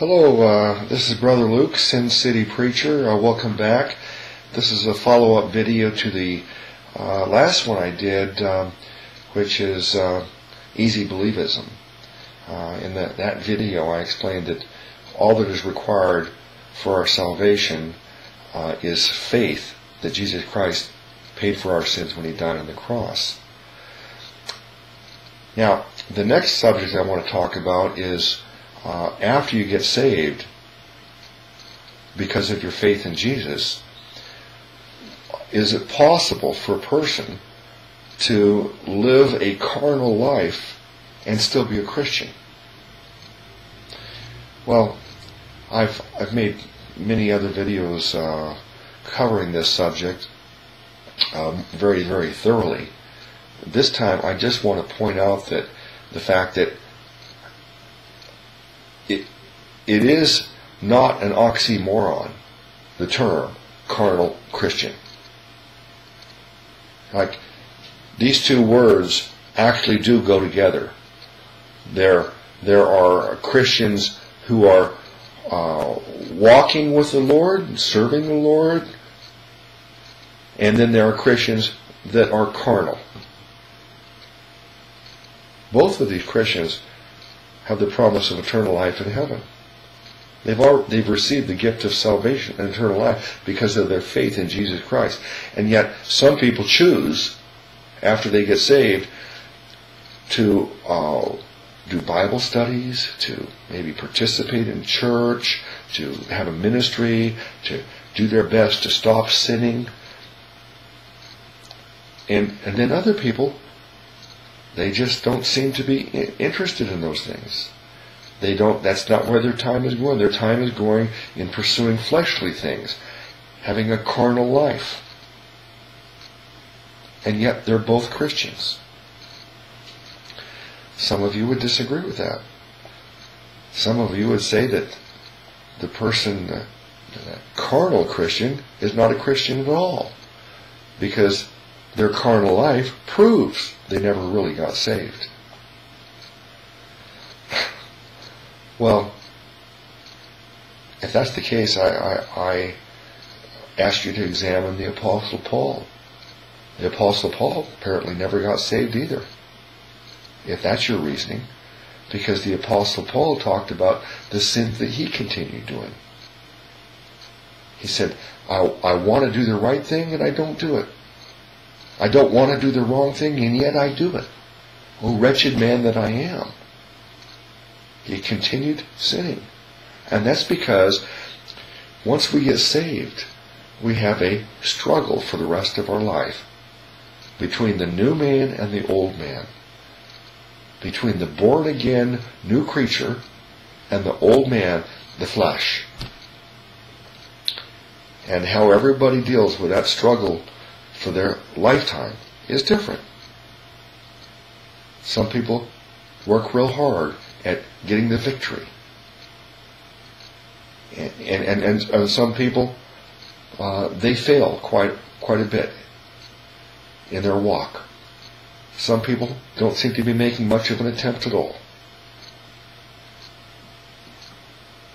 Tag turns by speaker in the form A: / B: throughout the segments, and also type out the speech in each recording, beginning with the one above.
A: Hello, uh, this is Brother Luke, Sin City Preacher. Uh, welcome back. This is a follow up video to the uh, last one I did, um, which is uh, Easy Believism. Uh, in that, that video, I explained that all that is required for our salvation uh, is faith that Jesus Christ paid for our sins when He died on the cross. Now, the next subject I want to talk about is uh, after you get saved, because of your faith in Jesus, is it possible for a person to live a carnal life and still be a Christian? Well, I've I've made many other videos uh, covering this subject um, very very thoroughly. This time, I just want to point out that the fact that it, it is not an oxymoron, the term carnal Christian. Like, these two words actually do go together. There, there are Christians who are uh, walking with the Lord, serving the Lord, and then there are Christians that are carnal. Both of these Christians have the promise of eternal life in heaven. They've, all, they've received the gift of salvation and eternal life because of their faith in Jesus Christ. And yet, some people choose, after they get saved, to uh, do Bible studies, to maybe participate in church, to have a ministry, to do their best to stop sinning. And, and then other people they just don't seem to be interested in those things. They don't, that's not where their time is going. Their time is going in pursuing fleshly things, having a carnal life. And yet they're both Christians. Some of you would disagree with that. Some of you would say that the person, the, carnal Christian, is not a Christian at all. Because their carnal life proves they never really got saved. well, if that's the case, I, I, I ask you to examine the Apostle Paul. The Apostle Paul apparently never got saved either. If that's your reasoning, because the Apostle Paul talked about the sins that he continued doing. He said, I, I want to do the right thing and I don't do it. I don't want to do the wrong thing, and yet I do it. Oh, wretched man that I am. He continued sinning. And that's because once we get saved, we have a struggle for the rest of our life between the new man and the old man, between the born again new creature and the old man, the flesh. And how everybody deals with that struggle for their lifetime is different. Some people work real hard at getting the victory. And, and, and, and some people, uh, they fail quite, quite a bit in their walk. Some people don't seem to be making much of an attempt at all.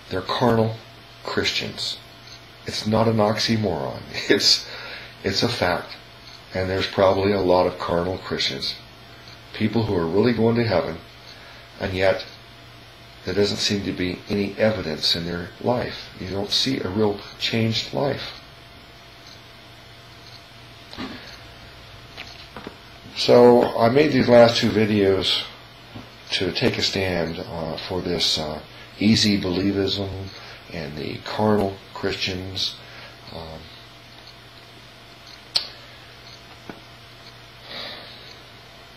A: They're carnal Christians. It's not an oxymoron. It's it's a fact. And there's probably a lot of carnal Christians. People who are really going to heaven, and yet there doesn't seem to be any evidence in their life. You don't see a real changed life. So I made these last two videos to take a stand uh, for this uh, easy believism and the carnal Christians. Um,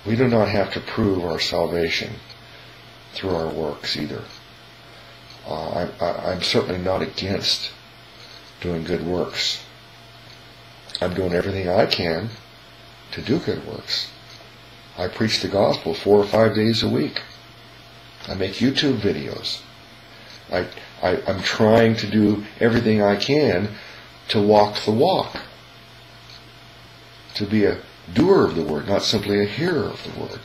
A: We do not have to prove our salvation through our works either. Uh, I, am certainly not against doing good works. I'm doing everything I can to do good works. I preach the gospel four or five days a week. I make YouTube videos. I, I, I'm trying to do everything I can to walk the walk. To be a doer of the word, not simply a hearer of the word.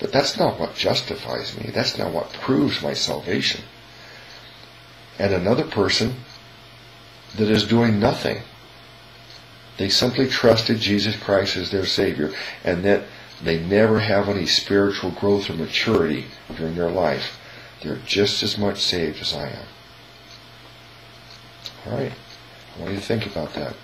A: But that's not what justifies me. That's not what proves my salvation. and another person that is doing nothing. They simply trusted Jesus Christ as their Savior, and that they never have any spiritual growth or maturity during their life. They're just as much saved as I am. All right. I want you to think about that.